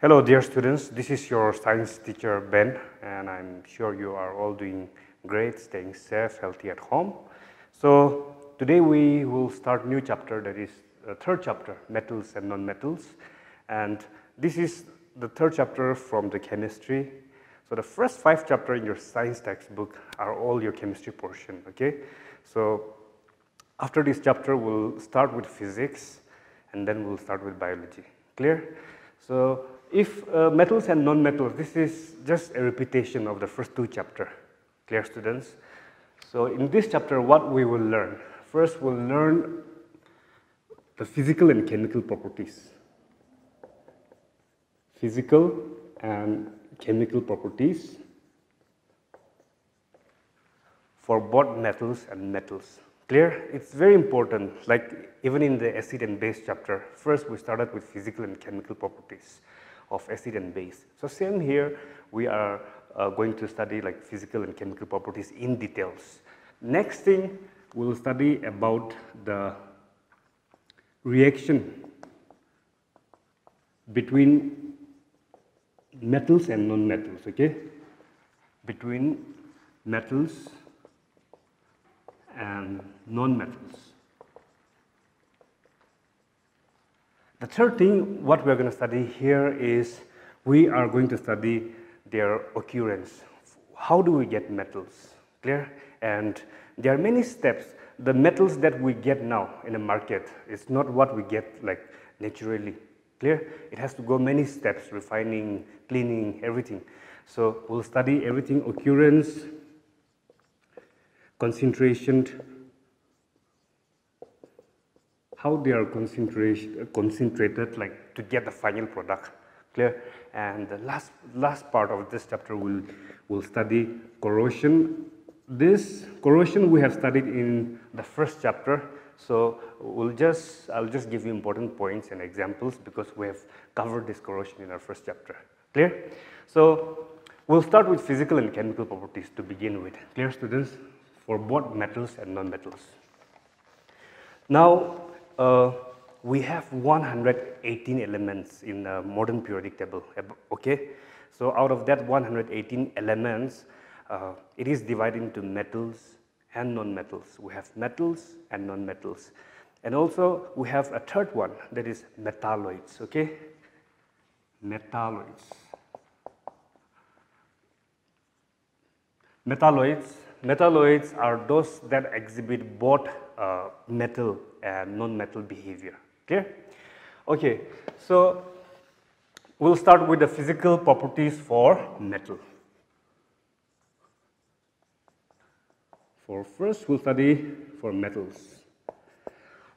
Hello dear students, this is your science teacher Ben and I'm sure you are all doing great, staying safe, healthy at home. So today we will start new chapter that is the third chapter, metals and non-metals and this is the third chapter from the chemistry. So the first five chapter in your science textbook are all your chemistry portion, okay? So after this chapter we'll start with physics and then we'll start with biology, clear? So if uh, metals and non-metals, this is just a repetition of the first two chapter, clear students? So in this chapter, what we will learn? First, we'll learn the physical and chemical properties. Physical and chemical properties for both metals and metals. Clear? It's very important, like even in the acid and base chapter, first we started with physical and chemical properties of acid and base. So same here, we are uh, going to study like physical and chemical properties in details. Next thing, we'll study about the reaction between metals and non-metals, okay? Between metals and non-metals. The third thing, what we're going to study here is we are going to study their occurrence. How do we get metals? Clear? And there are many steps. The metals that we get now in the market is not what we get like naturally. Clear? It has to go many steps, refining, cleaning, everything. So we'll study everything, occurrence, concentration, how they are concentrated like to get the final product clear? And the last last part of this chapter will will study corrosion. This corrosion we have studied in the first chapter so we'll just i'll just give you important points and examples because we have covered this corrosion in our first chapter clear? So we'll start with physical and chemical properties to begin with clear students for both metals and non-metals. Now uh, we have 118 elements in the modern periodic table, okay? So out of that 118 elements, uh, it is divided into metals and non-metals. We have metals and non-metals. And also we have a third one that is metalloids, okay? Metalloids. Metalloids, metalloids are those that exhibit both uh, metal non-metal behavior. Clear? Okay, so we'll start with the physical properties for metal. For first, we'll study for metals.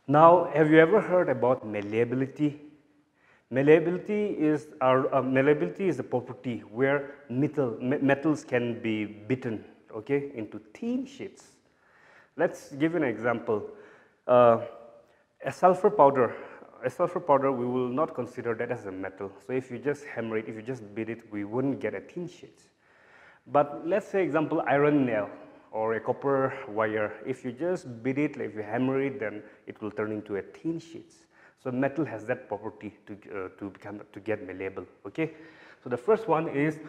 Now, have you ever heard about malleability? Malleability is, our, uh, malleability is a property where metal, metals can be beaten okay, into thin sheets. Let's give an example. Uh, a sulfur powder, a sulfur powder, we will not consider that as a metal. So if you just hammer it, if you just beat it, we wouldn't get a thin sheet. But let's say example iron nail or a copper wire. If you just beat it, if you hammer it, then it will turn into a thin sheet. So metal has that property to, uh, to become to get malleable. Okay. So the first one is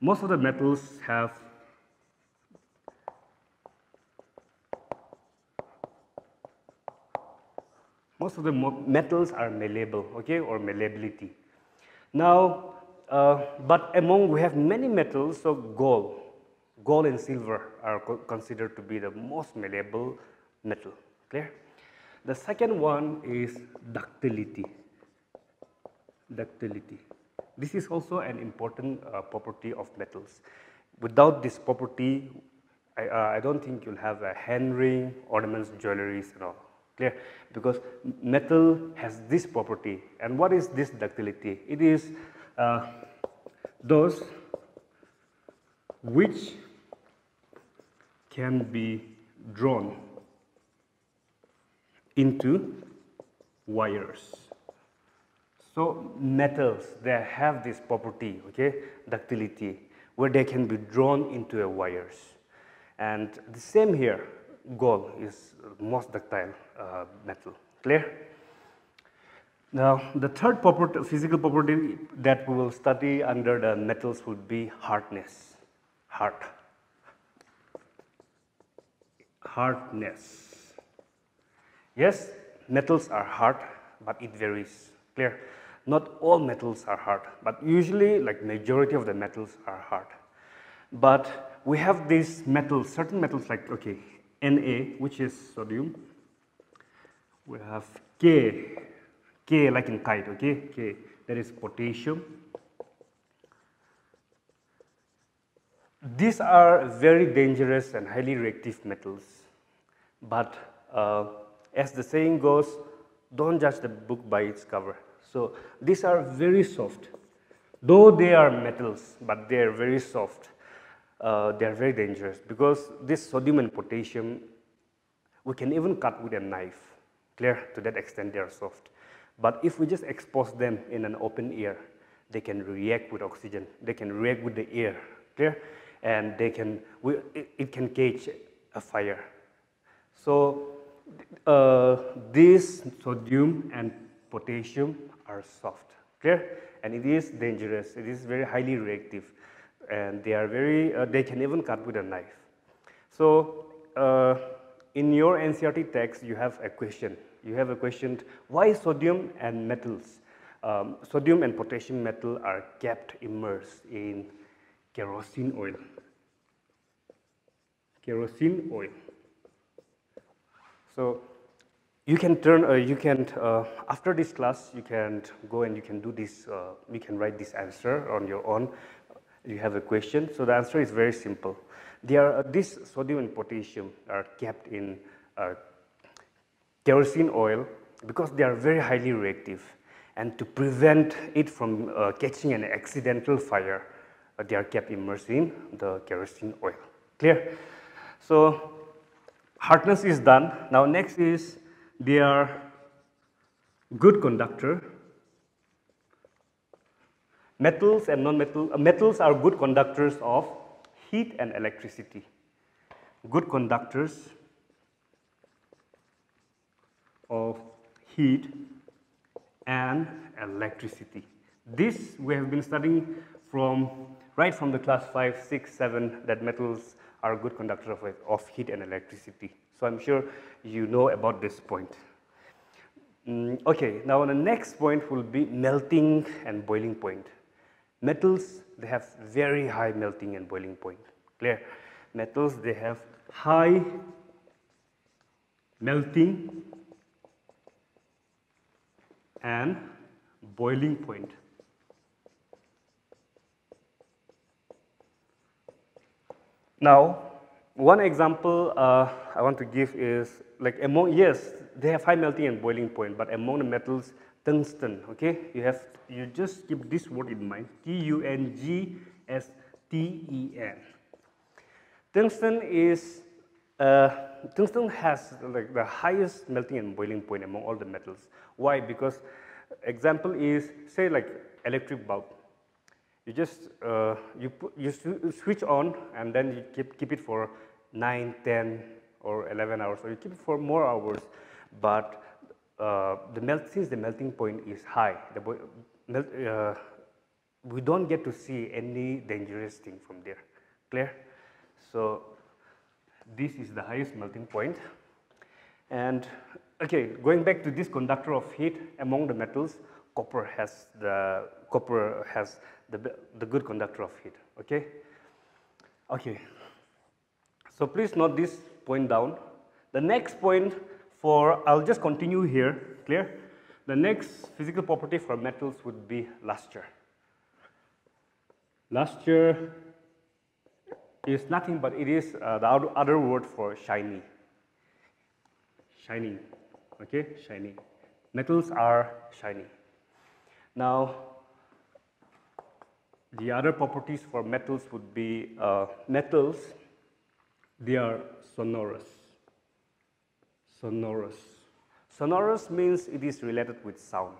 most of the metals have most of the metals are malleable, okay, or malleability. Now, uh, but among, we have many metals, so gold, gold and silver are co considered to be the most malleable metal, clear? The second one is ductility, ductility. This is also an important uh, property of metals. Without this property, I, uh, I don't think you'll have a hand ring, ornaments, jewelries and all clear? Because metal has this property. And what is this ductility? It is uh, those which can be drawn into wires. So metals they have this property okay ductility where they can be drawn into a wires. And the same here gold is most ductile uh, metal. Clear? Now, the third property, physical property that we will study under the metals would be hardness, hard, hardness. Yes, metals are hard, but it varies, clear? Not all metals are hard, but usually like majority of the metals are hard. But we have these metals, certain metals like, okay, Na, which is sodium. We have K, K like in kite, okay, K, that is potassium. These are very dangerous and highly reactive metals, but uh, as the saying goes, don't judge the book by its cover. So these are very soft, though they are metals, but they are very soft. Uh, they are very dangerous because this sodium and potassium, we can even cut with a knife, clear to that extent they are soft. But if we just expose them in an open air, they can react with oxygen, they can react with the air, clear? And they can, we, it, it can catch a fire. So uh, this sodium and potassium are soft, clear? And it is dangerous, it is very highly reactive and they are very, uh, they can even cut with a knife. So uh, in your NCERT text, you have a question you have a question, why sodium and metals, um, sodium and potassium metal are kept immersed in kerosene oil. Kerosene oil. So you can turn, uh, you can, uh, after this class, you can go and you can do this, uh, you can write this answer on your own. You have a question. So the answer is very simple. They are, uh, this sodium and potassium are kept in uh, kerosene oil because they are very highly reactive and to prevent it from uh, catching an accidental fire, uh, they are kept immersed in the kerosene oil. Clear? So hardness is done. Now next is they are good conductor. Metals and non-metal, uh, metals are good conductors of heat and electricity. Good conductors of heat and electricity. This we have been studying from right from the class 5, 6, 7 that metals are good conductors of, of heat and electricity. So I'm sure you know about this point. Mm, okay, now the next point will be melting and boiling point. Metals, they have very high melting and boiling point. Clear? Metals, they have high melting and boiling point. Now, one example uh, I want to give is like among, yes, they have high melting and boiling point, but among the metals, tungsten, okay? You have, you just keep this word in mind, T-U-N-G-S-T-E-N. Tungsten is, uh, tungsten has like the highest melting and boiling point among all the metals. Why? Because example is say like electric bulb. You just uh, you put, you switch on and then you keep keep it for 9, 10 or 11 hours or you keep it for more hours. But uh, the melt since the melting point is high, the melt, uh, we don't get to see any dangerous thing from there. Clear? So this is the highest melting point. And okay, going back to this conductor of heat among the metals, copper has the copper has the, the good conductor of heat. Okay. Okay. So please note this point down. The next point for I'll just continue here. Clear? The next physical property for metals would be luster. Luster is nothing but it is uh, the other word for shiny. Shiny, okay, shiny. Metals are shiny. Now, the other properties for metals would be uh, metals, they are sonorous. Sonorous. Sonorous means it is related with sound.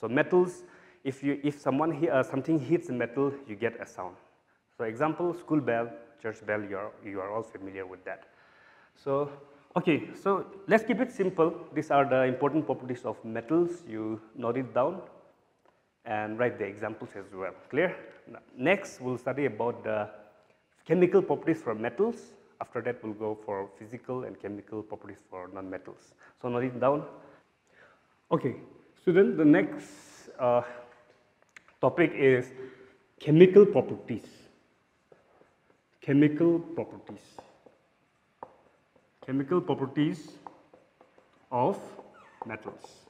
So metals, if, you, if someone uh, something hits a metal, you get a sound. So example, school bell, church bell, you are, you are all familiar with that. So, Okay, so let's keep it simple. These are the important properties of metals. You note it down and write the examples as well. Clear? Next, we'll study about the chemical properties for metals. After that, we'll go for physical and chemical properties for non-metals. So note it down. Okay, student, the next uh, topic is chemical properties. Chemical properties. Chemical properties of metals.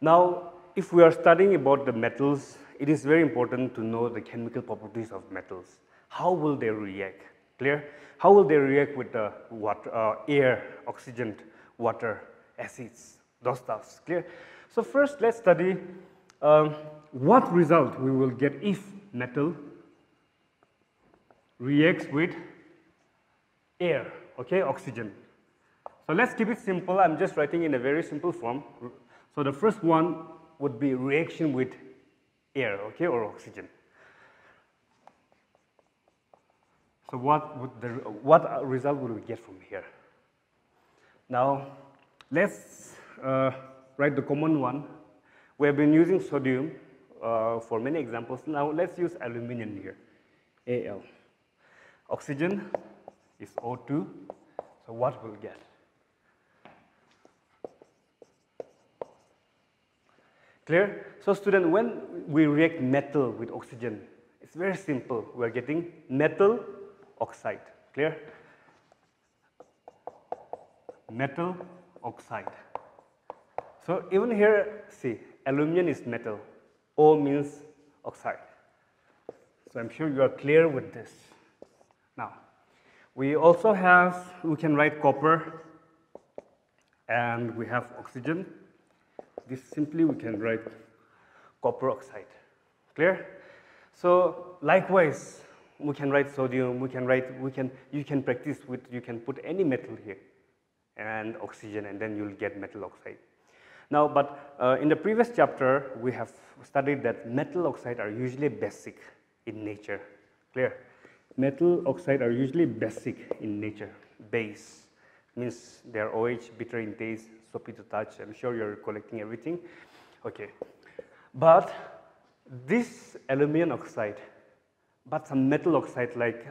Now, if we are studying about the metals, it is very important to know the chemical properties of metals. How will they react? Clear? How will they react with the water, uh, air, oxygen, water, acids, those stuffs? Clear? So first, let's study um, what result we will get if metal reacts with air, okay, oxygen. So let's keep it simple. I'm just writing in a very simple form. So the first one would be reaction with air, okay, or oxygen. So what would the what result would we get from here? Now let's uh, write the common one. We have been using sodium uh, for many examples. Now let's use aluminum here, Al. Oxygen is O2. So what we'll get? Clear? So student, when we react metal with oxygen, it's very simple. We're getting metal oxide. Clear? Metal oxide. So even here, see, aluminum is metal. O means oxide. So I'm sure you are clear with this. Now, we also have, we can write copper and we have oxygen this simply we can write copper oxide. Clear? So likewise, we can write sodium, we can write, we can, you can practice with, you can put any metal here and oxygen and then you'll get metal oxide. Now, but uh, in the previous chapter, we have studied that metal oxide are usually basic in nature. Clear? Metal oxide are usually basic in nature, base means they are OH, bitter in taste, soapy to touch. I'm sure you're collecting everything. Okay. But this aluminum oxide, but some metal oxide like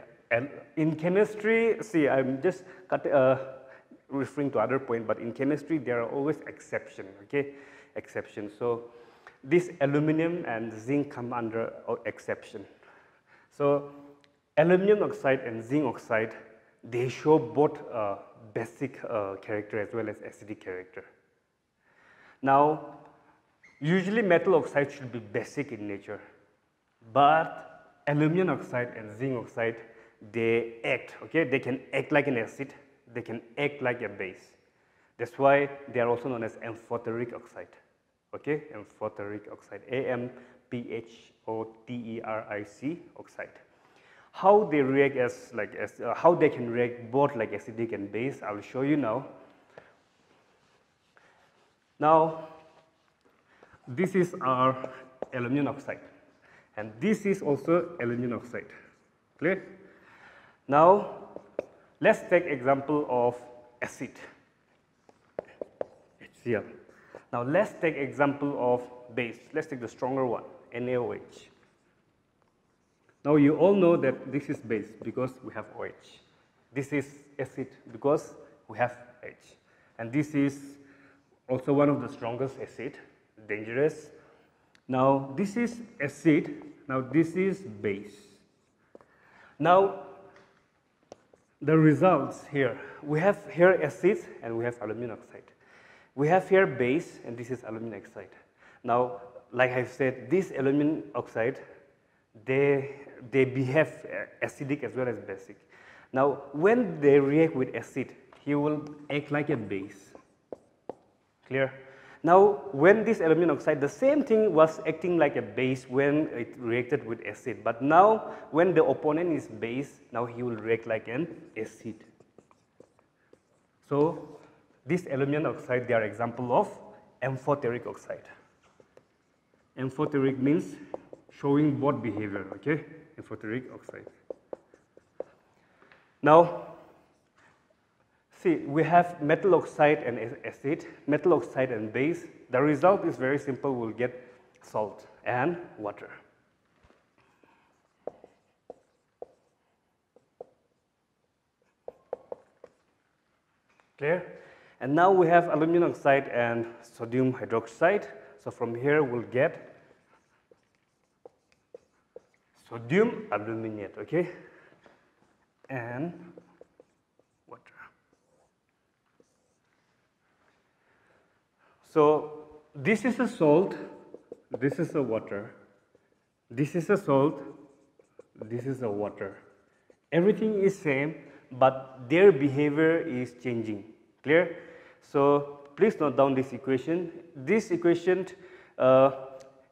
in chemistry, see, I'm just cut, uh, referring to other point, but in chemistry, there are always exception, okay? Exception. So this aluminum and zinc come under uh, exception. So aluminum oxide and zinc oxide, they show both uh, basic uh, character as well as acidic character. Now, usually metal oxide should be basic in nature, but aluminum oxide and zinc oxide, they act, okay? They can act like an acid, they can act like a base. That's why they are also known as amphoteric oxide, okay? Amphoteric oxide, A-M-P-H-O-T-E-R-I-C oxide how they react as like as uh, how they can react both like acidic and base I will show you now. Now this is our aluminum oxide and this is also aluminum oxide clear. Now let's take example of acid HCl. Now let's take example of base let's take the stronger one NaOH. Now you all know that this is base because we have OH. This is acid because we have H. And this is also one of the strongest acid, dangerous. Now this is acid, now this is base. Now the results here, we have here acid and we have aluminum oxide. We have here base and this is aluminum oxide. Now, like I said, this aluminum oxide, they they behave uh, acidic as well as basic. Now, when they react with acid, he will act like a base. Clear? Now, when this aluminum oxide, the same thing was acting like a base when it reacted with acid. But now, when the opponent is base, now he will react like an acid. So, this aluminum oxide, they are example of amphoteric oxide. Amphoteric means showing both behavior, okay? Amphoteric oxide. Now, see, we have metal oxide and acid, metal oxide and base. The result is very simple. We'll get salt and water. Clear? And now we have aluminum oxide and sodium hydroxide. So from here we'll get sodium aluminate, okay? And water. So this is a salt, this is a water, this is a salt, this is a water. Everything is same, but their behavior is changing. Clear? So please note down this equation. This equation uh,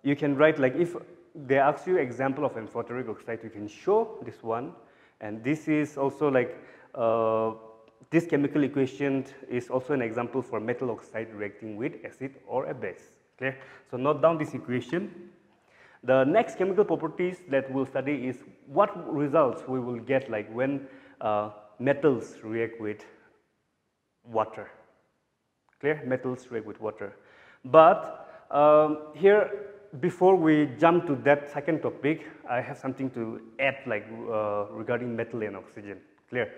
you can write like if they ask you example of amphoteric oxide, you can show this one. And this is also like uh, this chemical equation is also an example for metal oxide reacting with acid or a base. Clear? So note down this equation. The next chemical properties that we'll study is what results we will get like when uh, metals react with water. Clear? Metals react with water. But um, here, before we jump to that second topic, I have something to add like uh, regarding metal and oxygen. Clear?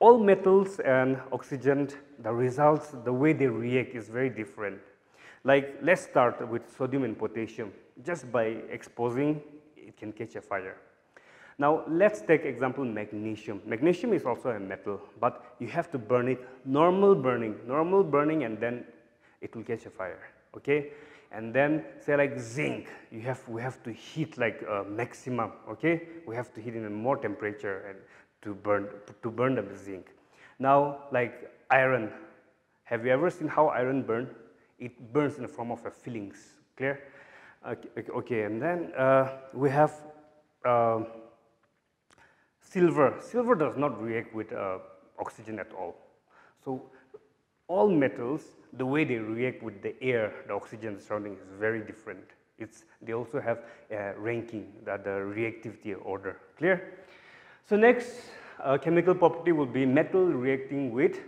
All metals and oxygen, the results, the way they react is very different. Like, let's start with sodium and potassium. Just by exposing, it can catch a fire. Now let's take example magnesium. Magnesium is also a metal, but you have to burn it normal burning, normal burning and then it will catch a fire, okay? And then say like zinc, you have, we have to heat like a maximum, okay? We have to heat in a more temperature and to burn, to burn the zinc. Now like iron, have you ever seen how iron burn? It burns in the form of a fillings, clear? Okay, okay and then uh, we have uh, silver. Silver does not react with uh, oxygen at all. So all metals, the way they react with the air, the oxygen surrounding is very different. It's, they also have a ranking, that the reactivity order. Clear? So next uh, chemical property will be metal reacting with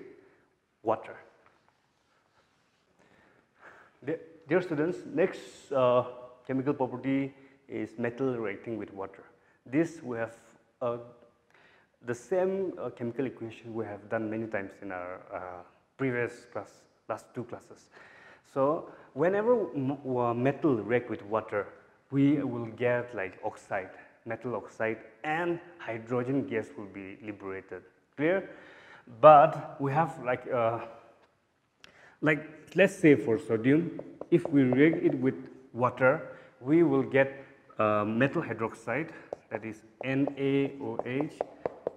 water. Dear students, next uh, chemical property is metal reacting with water. This we have uh, the same uh, chemical equation we have done many times in our uh, previous class, last two classes. So whenever metal react with water, we will get like oxide, metal oxide and hydrogen gas will be liberated, clear? But we have like, uh, like let's say for sodium, if we react it with water, we will get uh, metal hydroxide that is NaOH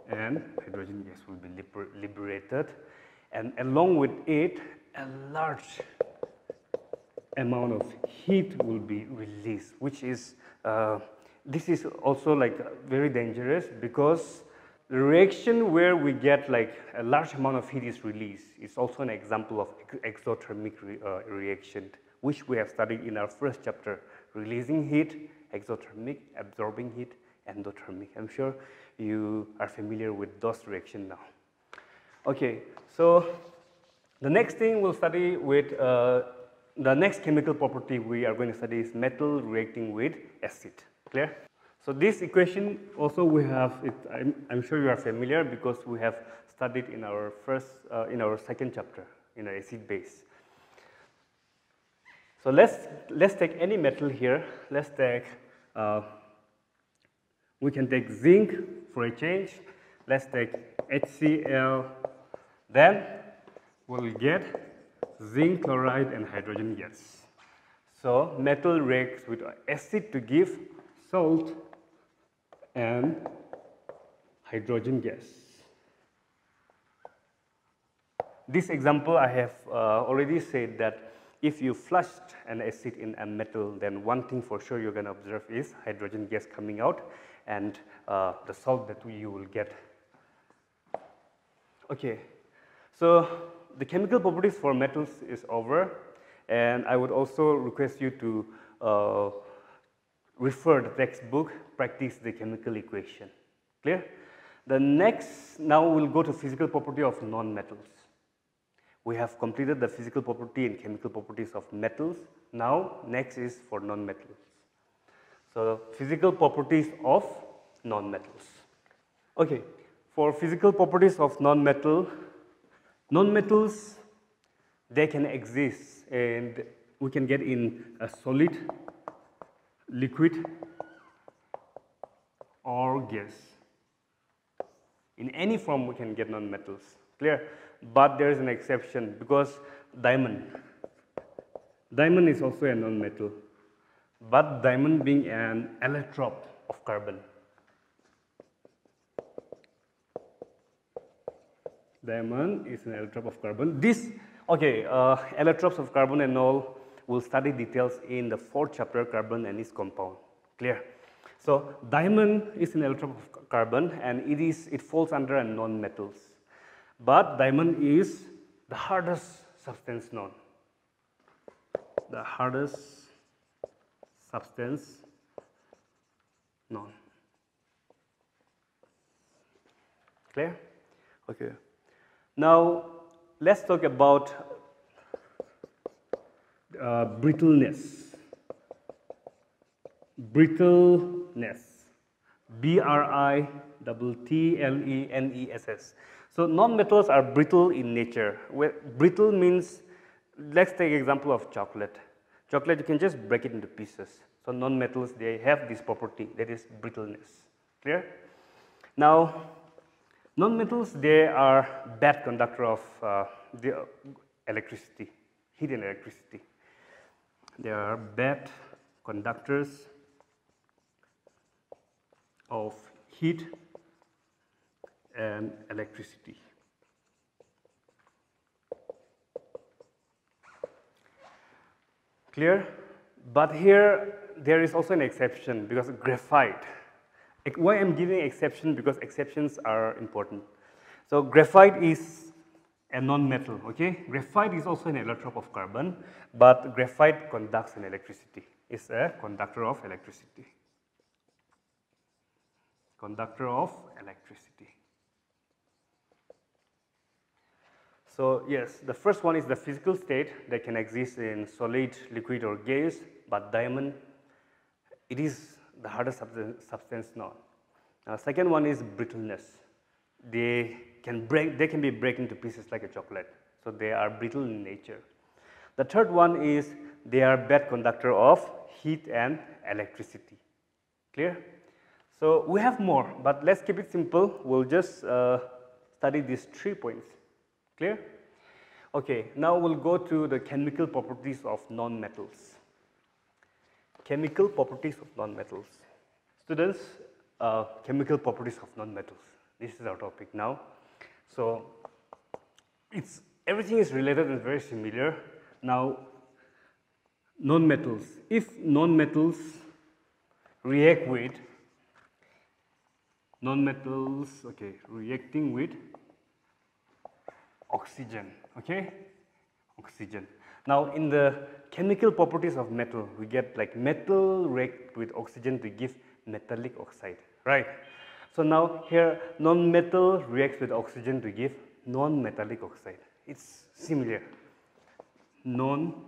and hydrogen gas will be liber liberated and along with it a large amount of heat will be released which is uh, this is also like very dangerous because the reaction where we get like a large amount of heat is released is also an example of exothermic re, uh, reaction which we have studied in our first chapter releasing heat exothermic absorbing heat endothermic i'm sure you are familiar with those reactions now. Okay, so the next thing we'll study with uh, the next chemical property we are going to study is metal reacting with acid. Clear? So this equation also we have, it, I'm, I'm, sure you are familiar because we have studied in our first, uh, in our second chapter in our acid base. So let's, let's take any metal here. Let's take uh, we can take zinc for a change. Let's take HCl. Then we'll get zinc chloride and hydrogen gas. So metal reacts with acid to give salt and hydrogen gas. This example I have uh, already said that if you flushed an acid in a metal, then one thing for sure you're going to observe is hydrogen gas coming out and uh, the salt that you will get. Okay, so the chemical properties for metals is over and I would also request you to uh, refer the textbook, practice the chemical equation. Clear? The next, now we'll go to physical property of non-metals. We have completed the physical property and chemical properties of metals. Now, next is for non-metals. So, physical properties of non-metals. Okay, for physical properties of non-metal, non-metals, they can exist and we can get in a solid, liquid or gas. In any form we can get non-metals, clear? But there is an exception because diamond, diamond is also a non-metal, but diamond being an allotrope of carbon. Diamond is an allotrope of carbon. This, okay, uh, allotropes of carbon and all, we'll study details in the fourth chapter, carbon and its compound, clear? So, diamond is an allotrope of carbon and it is, it falls under a non-metals. But diamond is the hardest substance known. The hardest substance known. Clear? Okay. Now, let's talk about uh, brittleness. Brittleness. B R I T T L E N E S S. So non-metals are brittle in nature. Where brittle means, let's take example of chocolate. Chocolate, you can just break it into pieces. So non-metals, they have this property that is brittleness. Clear? Now, Non-metals, they are bad conductor of uh, the electricity, heat and electricity. They are bad conductors of heat and electricity. Clear? But here there is also an exception because graphite why I'm giving exception because exceptions are important. So graphite is a non-metal, okay? Graphite is also an allotrope of carbon, but graphite conducts an electricity. It's a conductor of electricity. Conductor of electricity. So yes, the first one is the physical state that can exist in solid, liquid or gas, but diamond, it is the hardest substance known. Uh, second one is brittleness. They can break, they can be break into pieces like a chocolate. So they are brittle in nature. The third one is they are bad conductor of heat and electricity. Clear? So we have more, but let's keep it simple. We'll just uh, study these three points. Clear? Okay, now we'll go to the chemical properties of non-metals chemical properties of non-metals. Students, uh, chemical properties of non-metals. This is our topic now. So, it's everything is related and very similar. Now, non-metals. If non-metals react with non-metals, okay, reacting with oxygen, okay, oxygen. Now, in the chemical properties of metal, we get like metal react with oxygen to give metallic oxide, right? So now here non-metal reacts with oxygen to give non-metallic oxide. It's similar. Non-metallic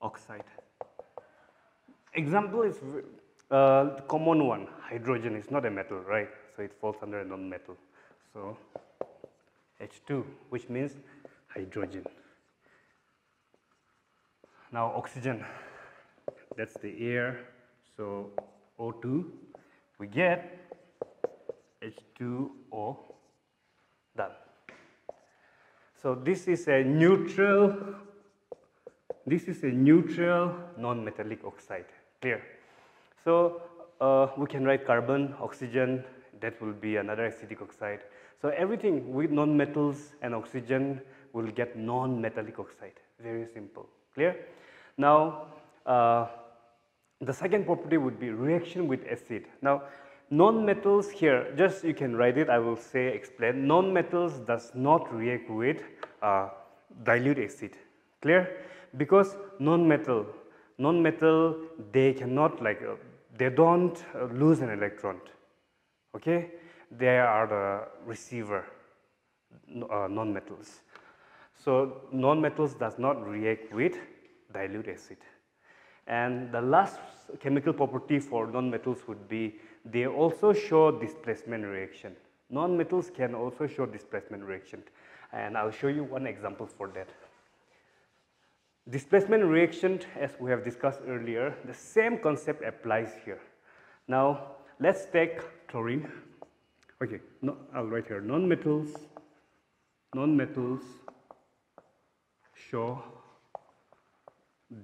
oxide. Example is uh, common one, hydrogen is not a metal, right? So it falls under a non-metal. So H2 which means hydrogen. Now oxygen that's the air so O2 we get H2O done. So this is a neutral this is a neutral non-metallic oxide clear. So uh, we can write carbon, oxygen that will be another acidic oxide so everything with non-metals and oxygen will get non-metallic oxide, very simple, clear? Now, uh, the second property would be reaction with acid. Now, non-metals here, just you can write it, I will say, explain, non-metals does not react with uh, dilute acid, clear? Because non-metal, non-metal, they cannot like, uh, they don't uh, lose an electron. Okay, they are the receiver uh, non-metals. So non-metals does not react with dilute acid. And the last chemical property for non-metals would be they also show displacement reaction. Non-metals can also show displacement reaction and I'll show you one example for that. Displacement reaction as we have discussed earlier, the same concept applies here. Now let's take chlorine. Okay, no, I'll write here. Non-metals, non-metals show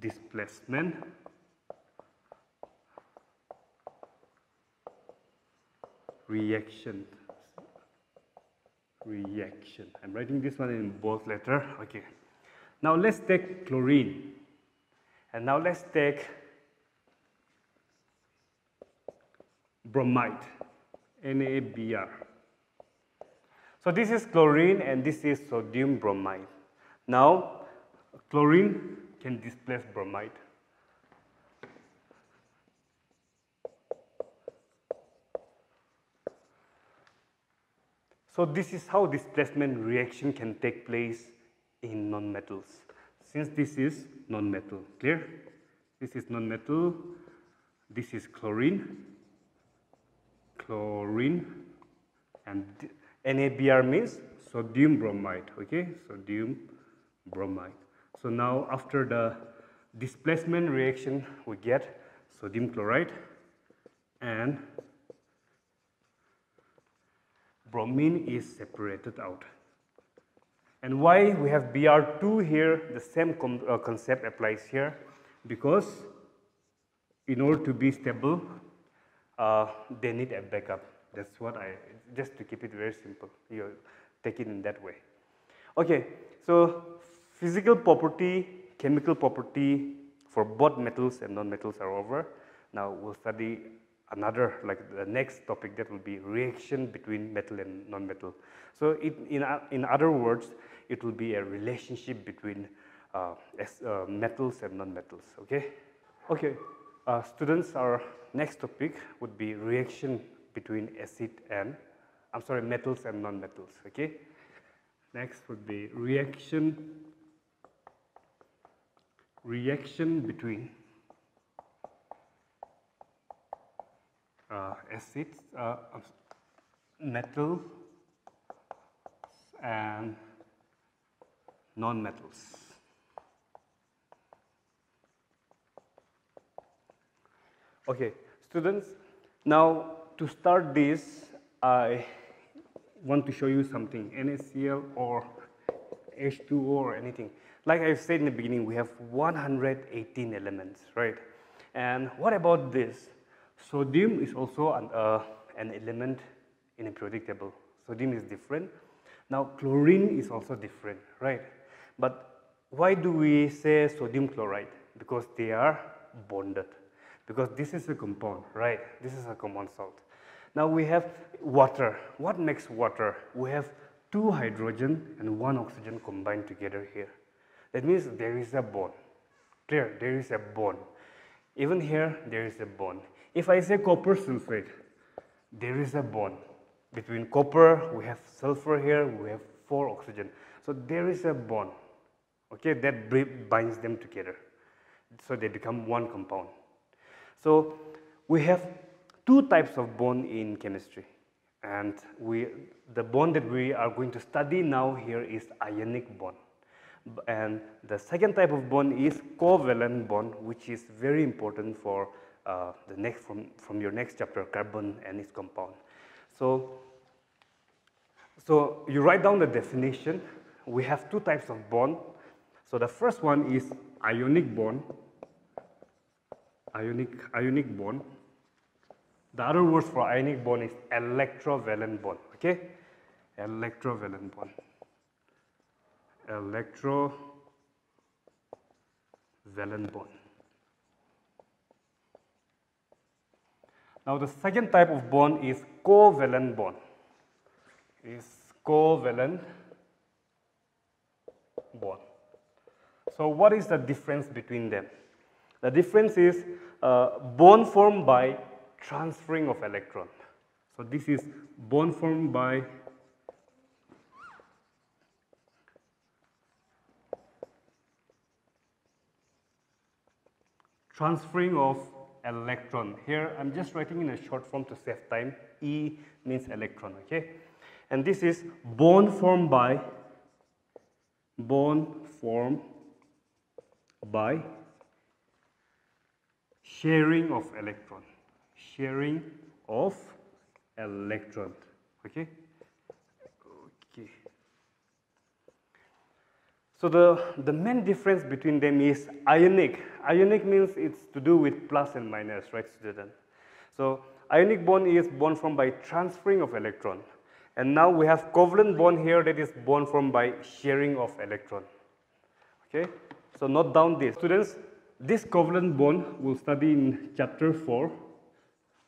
displacement. Reaction. Reaction. I'm writing this one in bold letter. Okay. Now let's take chlorine. And now let's take bromide NaBr so this is chlorine and this is sodium bromide now chlorine can displace bromide. So this is how displacement reaction can take place in non-metals. Since this is non-metal, clear? This is non-metal, this is chlorine, chlorine, and NaBr means sodium bromide, okay? Sodium bromide. So now after the displacement reaction we get sodium chloride and bromine is separated out. And why we have Br2 here, the same uh, concept applies here because in order to be stable, they need a backup. That's what I, just to keep it very simple, you take it in that way. Okay, so Physical property, chemical property for both metals and non-metals are over. Now we'll study another like the next topic that will be reaction between metal and non-metal. So it, in, in other words, it will be a relationship between uh, as, uh, metals and non-metals, okay? Okay, uh, students, our next topic would be reaction between acid and, I'm sorry, metals and non-metals, okay? Next would be reaction reaction between uh, acids, uh, metal and non-metals. Okay, students, now to start this, I want to show you something, NaCl or H2O or anything. Like I said in the beginning, we have 118 elements, right? And what about this? Sodium is also an, uh, an element in a periodic table. Sodium is different. Now chlorine is also different, right? But why do we say sodium chloride? Because they are bonded. Because this is a compound, right? This is a compound salt. Now we have water. What makes water? We have two hydrogen and one oxygen combined together here. That means there is a bond. Clear, there is a bond. Even here, there is a bond. If I say copper sulfate, there is a bond. Between copper, we have sulfur here, we have four oxygen. So there is a bond, okay, that binds them together. So they become one compound. So we have two types of bond in chemistry. And we, the bond that we are going to study now here is ionic bond. And the second type of bond is covalent bond, which is very important for uh, the next from, from your next chapter, carbon and its compound. So, so you write down the definition. We have two types of bond. So the first one is ionic bond, ionic, ionic bond. The other word for ionic bond is electrovalent bond, okay? Electrovalent bond electrovalent bond. Now the second type of bond is covalent bond. Is covalent bond. So what is the difference between them? The difference is uh, bond formed by transferring of electron. So this is bond formed by transferring of electron. Here I'm just writing in a short form to save time. E means electron, okay? And this is bond formed by bond formed by sharing of electron. Sharing of electron, okay? Okay. So the, the main difference between them is ionic. Ionic means it's to do with plus and minus, right student? So ionic bond is bond formed by transferring of electron. And now we have covalent bond here that is bond formed by sharing of electron. Okay, so note down this. Students, this covalent bond we'll study in chapter 4.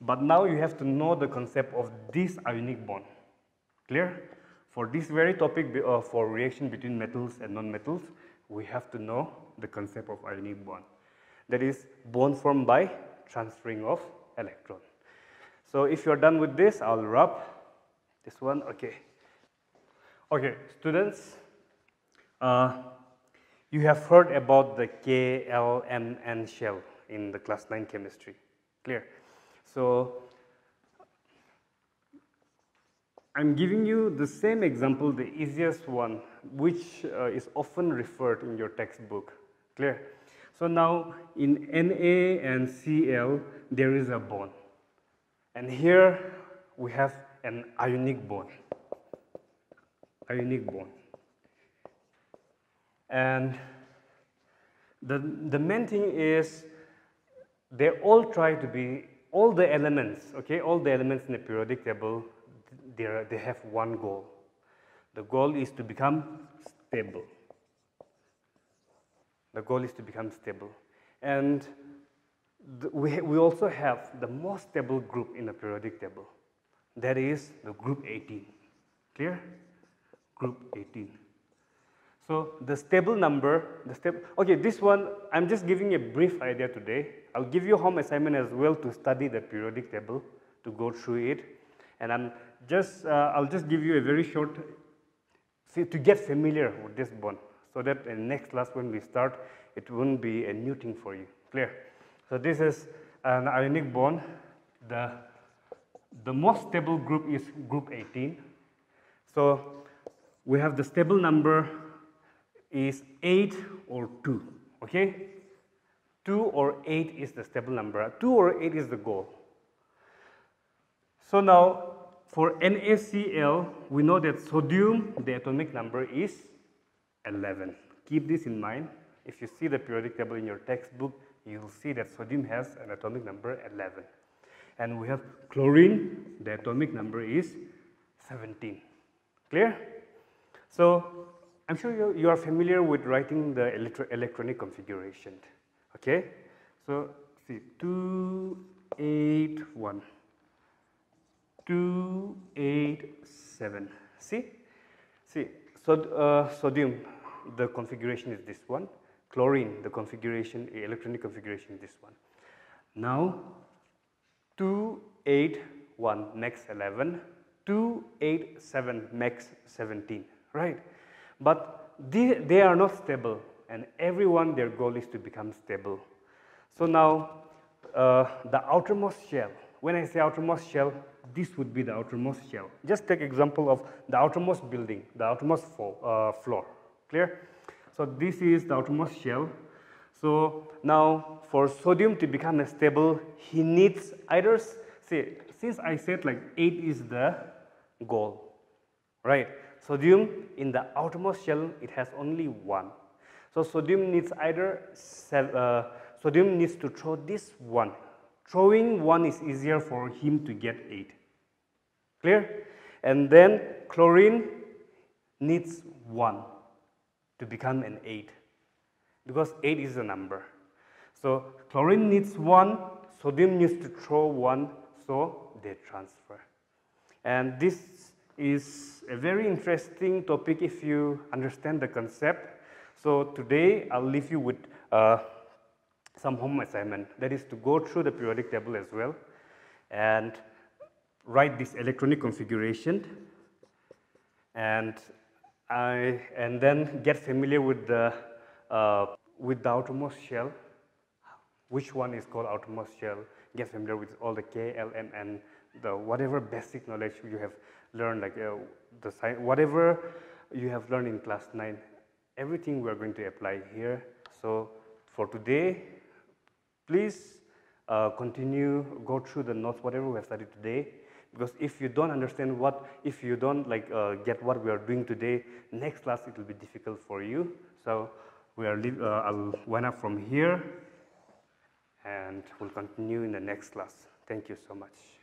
But now you have to know the concept of this ionic bond. Clear? For this very topic uh, for reaction between metals and non-metals, we have to know the concept of ionic bond. That is bond formed by transferring of electron. So if you are done with this, I'll wrap this one, okay. Okay, students, uh, you have heard about the KLMN shell in the class 9 chemistry, clear? So I'm giving you the same example, the easiest one, which uh, is often referred in your textbook, clear? So now in Na and Cl, there is a bond. And here we have an ionic bond. Ionic bond. And the, the main thing is they all try to be, all the elements, okay, all the elements in the periodic table, they, have one goal. The goal is to become stable. The goal is to become stable. And the, we, we also have the most stable group in the periodic table. That is the group 18. Clear? Group 18. So the stable number, the step, okay, this one, I'm just giving a brief idea today. I'll give you home assignment as well to study the periodic table, to go through it. And I'm just, uh, I'll just give you a very short, see, to get familiar with this bond, so that in next class when we start, it won't be a new thing for you, clear? So this is an ionic bond. The the most stable group is group 18. So we have the stable number is 8 or 2, okay? 2 or 8 is the stable number. 2 or 8 is the goal. So now for NaCl, we know that sodium, the atomic number is 11. Keep this in mind. If you see the periodic table in your textbook, you'll see that sodium has an atomic number 11 and we have chlorine, the atomic number is 17. Clear? So I'm sure you, you are familiar with writing the electro electronic configuration. Okay? So see 281, 287. See? See, so, uh, sodium, the configuration is this one. Chlorine, the configuration, electronic configuration is this one. Now 281 makes 11, 287 makes 17, right? But they, they are not stable and everyone their goal is to become stable. So now uh, the outermost shell, when I say outermost shell, this would be the outermost shell. Just take example of the outermost building, the outermost uh, floor, clear? So this is the outermost shell so now for sodium to become stable, he needs either, see, since I said like 8 is the goal, right? Sodium in the outermost shell, it has only 1. So sodium needs either, uh, sodium needs to throw this 1. Throwing 1 is easier for him to get 8. Clear? And then chlorine needs 1 to become an 8 because 8 is a number. So chlorine needs 1, sodium needs to throw 1, so they transfer. And this is a very interesting topic if you understand the concept. So today I'll leave you with uh, some home assignment. That is to go through the periodic table as well and write this electronic configuration and I, and then get familiar with the, uh, with the outermost shell, which one is called outermost shell, get familiar with all the K, L, M, and the whatever basic knowledge you have learned, like uh, the whatever you have learned in class 9, everything we are going to apply here. So for today, please uh, continue, go through the notes, whatever we have studied today, because if you don't understand what, if you don't like uh, get what we are doing today, next class it will be difficult for you. So we are, uh, I'll wind up from here and we'll continue in the next class. Thank you so much.